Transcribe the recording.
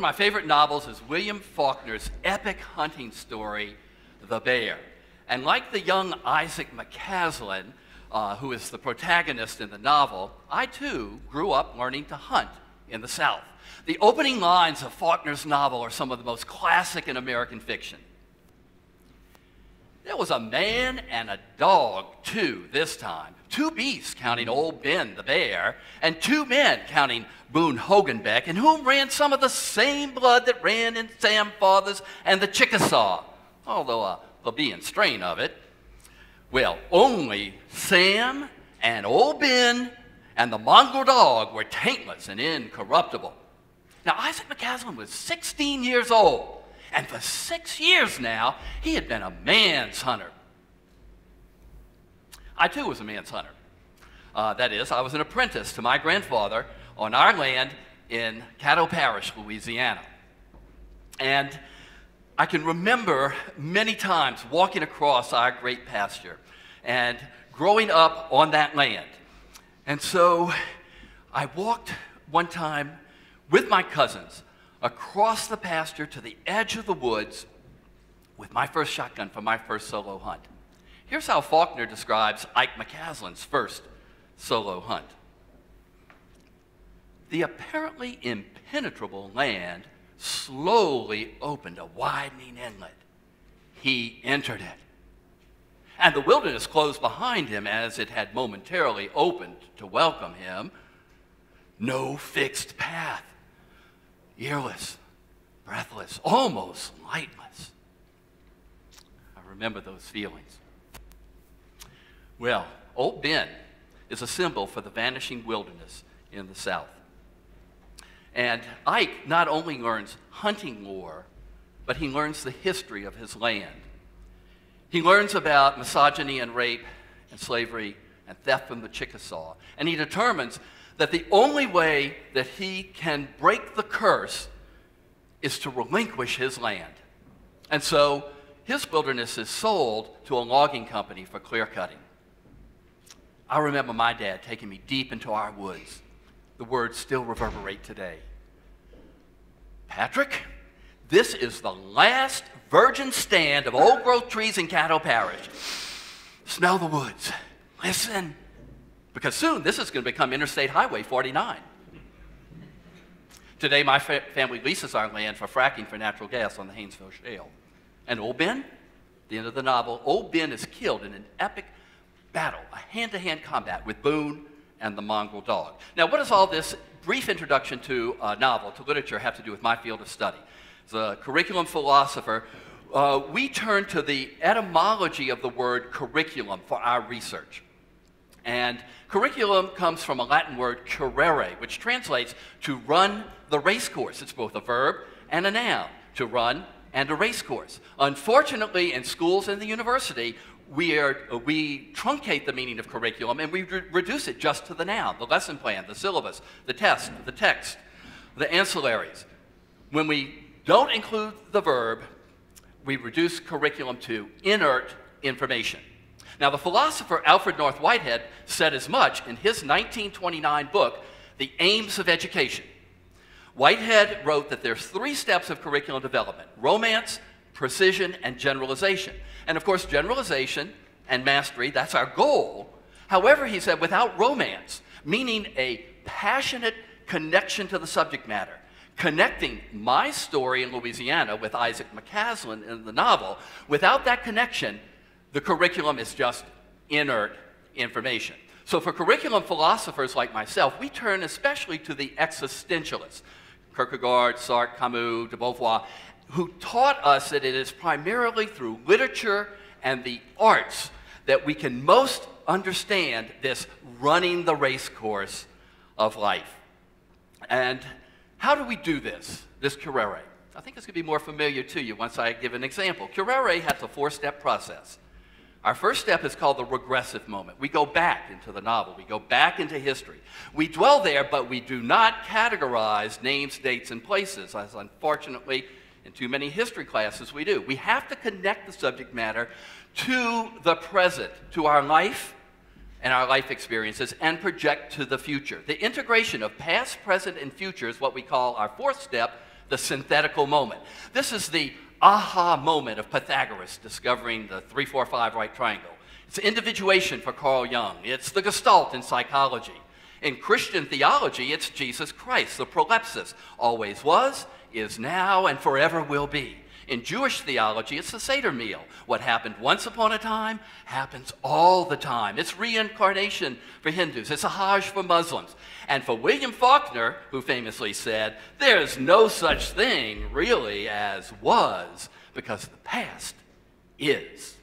my favorite novels is William Faulkner's epic hunting story, The Bear. And like the young Isaac McCaslin, uh, who is the protagonist in the novel, I too grew up learning to hunt in the South. The opening lines of Faulkner's novel are some of the most classic in American fiction. There was a man and a dog, too, this time. Two beasts, counting old Ben the bear, and two men, counting Boon Hogganbeck, in whom ran some of the same blood that ran in Sam Fathers and the Chickasaw, although uh, a plebeian strain of it. Well, only Sam and old Ben and the mongrel dog were taintless and incorruptible. Now, Isaac McCaslin was 16 years old, and for six years now, he had been a man's hunter. I too was a man's hunter. Uh, that is, I was an apprentice to my grandfather on our land in Caddo Parish, Louisiana. And I can remember many times walking across our great pasture and growing up on that land. And so I walked one time with my cousins across the pasture to the edge of the woods with my first shotgun for my first solo hunt. Here's how Faulkner describes Ike McCaslin's first solo hunt. The apparently impenetrable land slowly opened a widening inlet. He entered it. And the wilderness closed behind him as it had momentarily opened to welcome him. No fixed path earless, breathless, almost lightless. I remember those feelings. Well, Old Ben is a symbol for the vanishing wilderness in the South. And Ike not only learns hunting lore, but he learns the history of his land. He learns about misogyny and rape and slavery and theft from the Chickasaw. And he determines that the only way that he can break the curse is to relinquish his land. And so his wilderness is sold to a logging company for clear cutting. I remember my dad taking me deep into our woods. The words still reverberate today. Patrick, this is the last virgin stand of old growth trees in Caddo Parish. Smell the woods. Listen. Because soon this is going to become Interstate Highway 49. Today, my fa family leases our land for fracking for natural gas on the Haynesville Shale. And Old Ben, the end of the novel, Old Ben is killed in an epic battle, a hand to hand combat with Boon and the mongrel dog. Now, what does all this brief introduction to a novel, to literature, have to do with my field of study? As a curriculum philosopher, uh, we turn to the etymology of the word curriculum for our research. And curriculum comes from a Latin word currere, which translates to run the race course. It's both a verb and a noun, to run and a race course. Unfortunately, in schools and the university, we, are, we truncate the meaning of curriculum and we re reduce it just to the noun, the lesson plan, the syllabus, the test, the text, the ancillaries. When we don't include the verb, we reduce curriculum to inert information. Now, the philosopher Alfred North Whitehead said as much in his 1929 book, The Aims of Education. Whitehead wrote that there's three steps of curriculum development romance, precision, and generalization. And of course, generalization and mastery, that's our goal. However, he said, without romance, meaning a passionate connection to the subject matter, connecting my story in Louisiana with Isaac McCaslin in the novel, without that connection, the curriculum is just inert information. So for curriculum philosophers like myself, we turn especially to the existentialists, Kierkegaard, Sartre, Camus, de Beauvoir, who taught us that it is primarily through literature and the arts that we can most understand this running the race course of life. And how do we do this, this currere? I think it's going to be more familiar to you once I give an example. Currere has a four-step process. Our first step is called the regressive moment. We go back into the novel, we go back into history. We dwell there, but we do not categorize names, dates, and places, as unfortunately in too many history classes we do. We have to connect the subject matter to the present, to our life and our life experiences, and project to the future. The integration of past, present, and future is what we call our fourth step, the synthetical moment. This is the aha moment of Pythagoras discovering the 345 right triangle. It's individuation for Carl Jung, it's the gestalt in psychology. In Christian theology, it's Jesus Christ, the prolepsis, always was, is now, and forever will be. In Jewish theology, it's the Seder meal. What happened once upon a time happens all the time. It's reincarnation for Hindus, it's a Hajj for Muslims. And for William Faulkner, who famously said, there's no such thing really as was, because the past is.